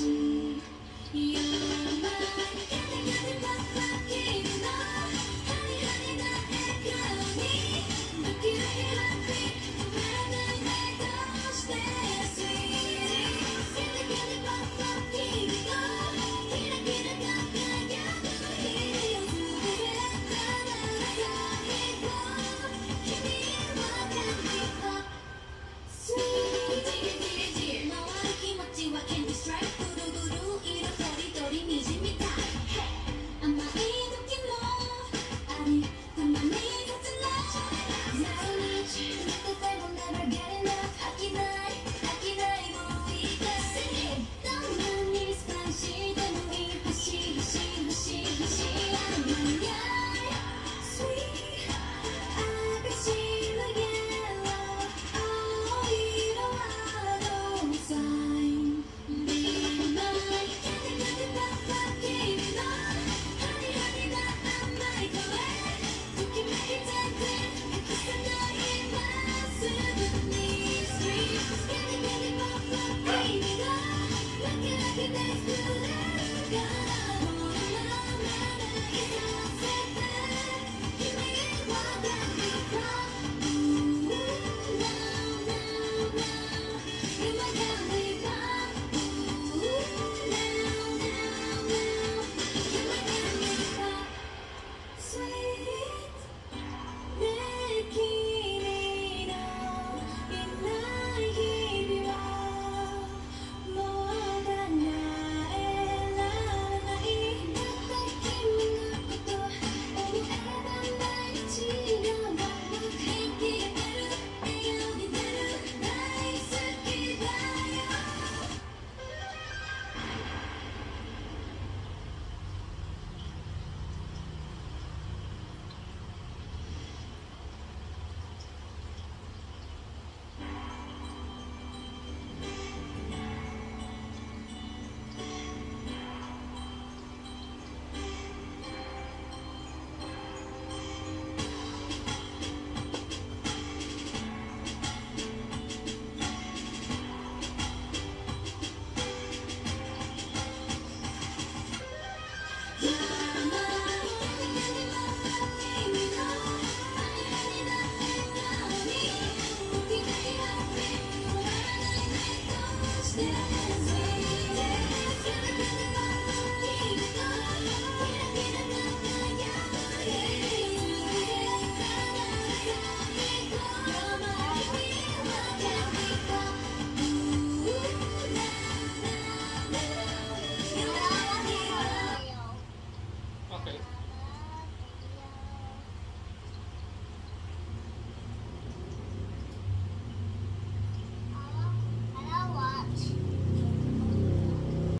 You.